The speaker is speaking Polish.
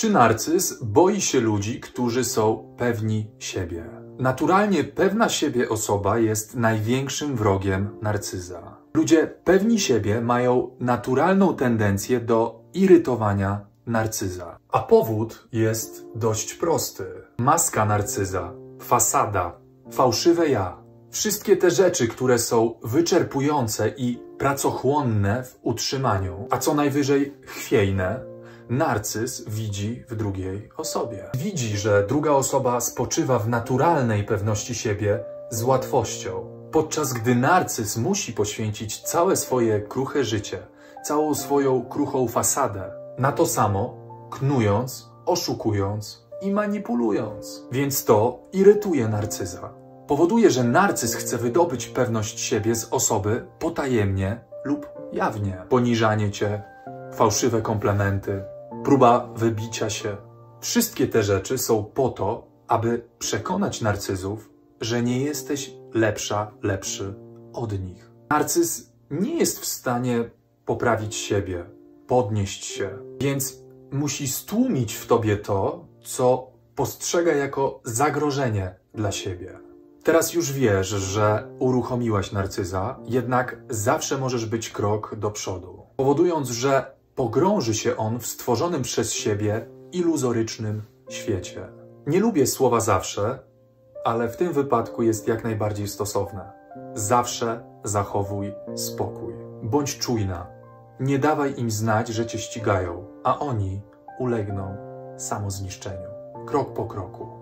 Czy narcyz boi się ludzi, którzy są pewni siebie? Naturalnie pewna siebie osoba jest największym wrogiem narcyza. Ludzie pewni siebie mają naturalną tendencję do irytowania narcyza. A powód jest dość prosty. Maska narcyza, fasada, fałszywe ja. Wszystkie te rzeczy, które są wyczerpujące i pracochłonne w utrzymaniu, a co najwyżej chwiejne, narcyz widzi w drugiej osobie. Widzi, że druga osoba spoczywa w naturalnej pewności siebie z łatwością, podczas gdy narcyz musi poświęcić całe swoje kruche życie, całą swoją kruchą fasadę na to samo, knując, oszukując i manipulując. Więc to irytuje narcyza. Powoduje, że narcyz chce wydobyć pewność siebie z osoby potajemnie lub jawnie. Poniżanie cię, fałszywe komplementy, próba wybicia się. Wszystkie te rzeczy są po to, aby przekonać narcyzów, że nie jesteś lepsza, lepszy od nich. Narcyz nie jest w stanie poprawić siebie, podnieść się, więc musi stłumić w tobie to, co postrzega jako zagrożenie dla siebie. Teraz już wiesz, że uruchomiłaś narcyza, jednak zawsze możesz być krok do przodu, powodując, że pogrąży się on w stworzonym przez siebie iluzorycznym świecie. Nie lubię słowa zawsze, ale w tym wypadku jest jak najbardziej stosowne. Zawsze zachowuj spokój. Bądź czujna. Nie dawaj im znać, że cię ścigają, a oni ulegną samozniszczeniu. Krok po kroku.